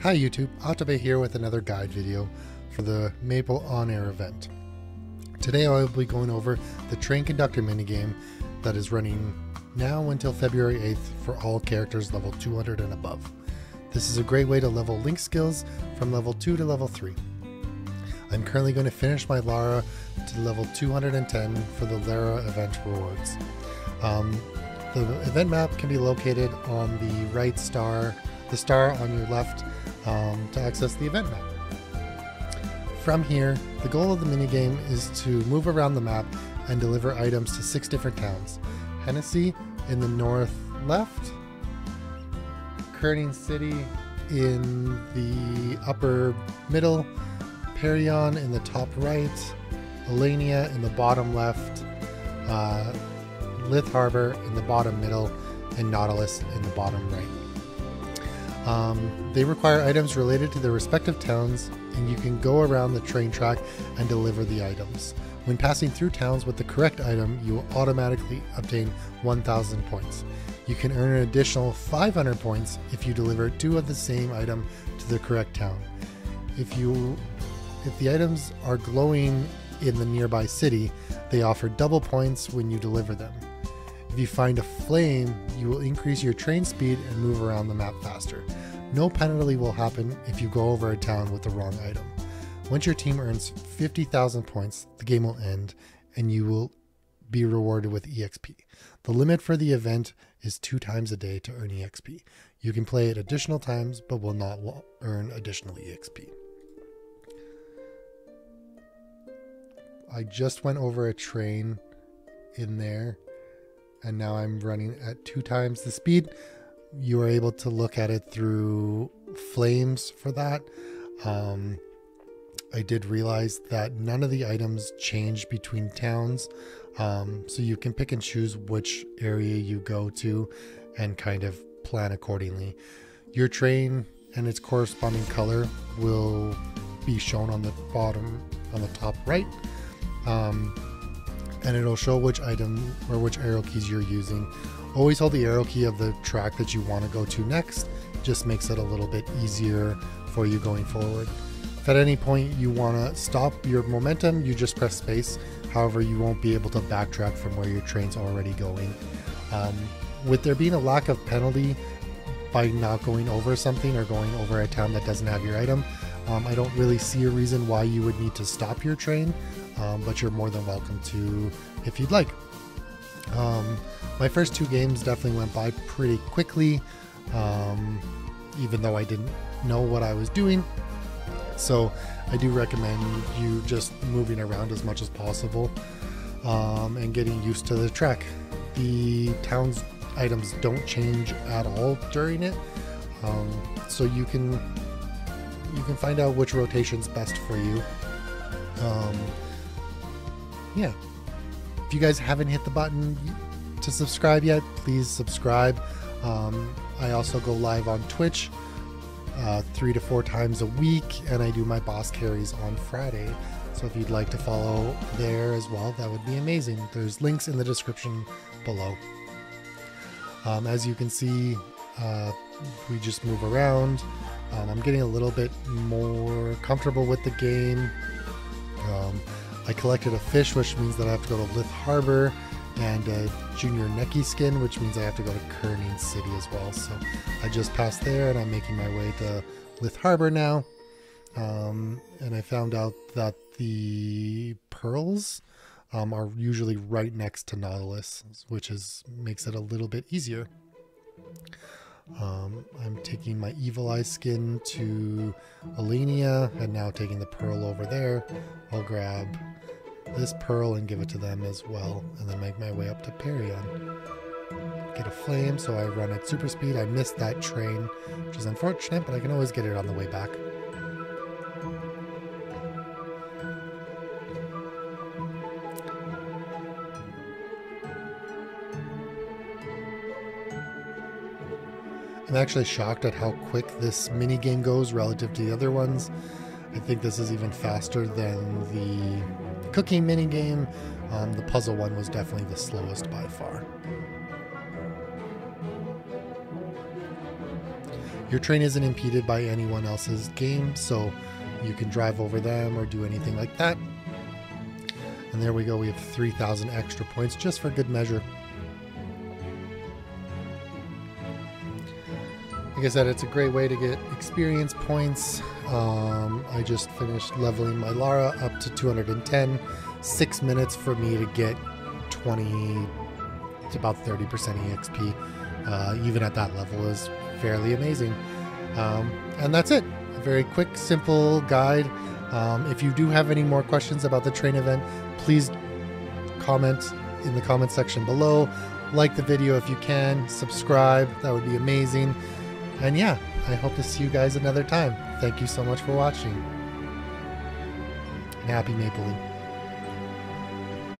Hi YouTube, Atobe here with another guide video for the Maple On Air event. Today I will be going over the Train Conductor minigame that is running now until February 8th for all characters level 200 and above. This is a great way to level link skills from level 2 to level 3. I'm currently going to finish my Lara to level 210 for the Lara event rewards. Um, the event map can be located on the right star, the star on your left um, to access the event map. From here, the goal of the minigame is to move around the map and deliver items to six different towns. Henesys in the north left, Kerning City in the upper middle, Perion in the top right, Ellinia in the bottom left, uh, Lith Harbor in the bottom middle, and Nautilus in the bottom right. Um, they require items related to their respective towns, and you can go around the train track and deliver the items. When passing through towns with the correct item, you will automatically obtain 1000 points. You can earn an additional 500 points if you deliver two of the same item to the correct town. If you if the items are glowing in the nearby city, they offer double points when you deliver them. If you find a flame, you will increase your train speed and move around the map faster. No penalty will happen if you go over a town with the wrong item. Once your team earns 50,000 points, the game will end and you will be rewarded with EXP. The limit for the event is two times a day to earn EXP. You can play it additional times but will not earn additional EXP. I just went over a train in there and now I'm running at two times the speed. You are able to look at it through flames for that. Um, I did realize that none of the items change between towns, um, so you can pick and choose which area you go to and kind of plan accordingly. Your train and its corresponding color will be shown on the bottom, on the top right. Um, and it'll show which item or which arrow keys you're using. Always hold the arrow key of the track that you want to go to next, just makes it a little bit easier for you going forward. If at any point you want to stop your momentum, you just press space. However, you won't be able to backtrack from where your train's already going. Um, with there being a lack of penalty by not going over something or going over a town that doesn't have your item, um, I don't really see a reason why you would need to stop your train, um, but you're more than welcome to if you'd like. Um, my first two games definitely went by pretty quickly, um, even though I didn't know what I was doing. So I do recommend you just moving around as much as possible um, and getting used to the track. The town's items don't change at all during it, um, so you can you can find out which rotation's best for you. Um, yeah. If you guys haven't hit the button to subscribe yet, please subscribe. Um, I also go live on Twitch uh, three to four times a week, and I do my boss carries on Friday. So if you'd like to follow there as well, that would be amazing. There's links in the description below. Um, as you can see, uh, we just move around. Um, I'm getting a little bit more comfortable with the game. Um, I collected a fish, which means that I have to go to Lith Harbor, and a junior Necki skin, which means I have to go to Kerning City as well. So I just passed there, and I'm making my way to Lith Harbor now. Um, and I found out that the pearls um, are usually right next to Nautilus, which is makes it a little bit easier. Um, I'm taking my Evil Eye skin to Ellinia and now taking the pearl over there. I'll grab this pearl and give it to them as well and then make my way up to Perion. Get a flame, so I run at super speed. I missed that train, which is unfortunate, but I can always get it on the way back. I'm actually shocked at how quick this mini game goes relative to the other ones. I think this is even faster than the cooking mini game. Um, the puzzle one was definitely the slowest by far. your train isn't impeded by anyone else's game, so you can drive over them or do anything like that. And there we go, we have 3,000 extra points just for good measure. Like I said, it's a great way to get experience points. Um, I just finished leveling my Lara up to 210. Six minutes for me to get 20 to about 30% EXP. Uh, even at that level is fairly amazing. Um, and that's it. A very quick, simple guide. Um, if you do have any more questions about the train event, please comment in the comment section below. Like the video if you can. Subscribe. That would be amazing. And yeah, I hope to see you guys another time. Thank you so much for watching. And happy Mapling.